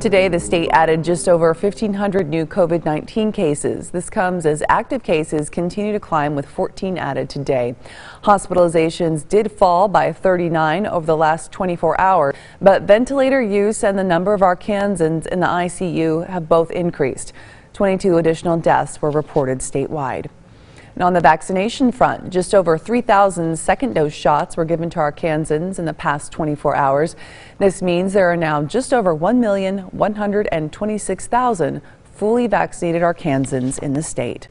Today, the state added just over 1,500 new COVID 19 cases. This comes as active cases continue to climb, with 14 added today. Hospitalizations did fall by 39 over the last 24 hours, but ventilator use and the number of Arkansans in the ICU have both increased. 22 additional deaths were reported statewide. And on the vaccination front, just over 3,000 second dose shots were given to Arkansans in the past 24 hours. This means there are now just over 1,126,000 fully vaccinated Arkansans in the state.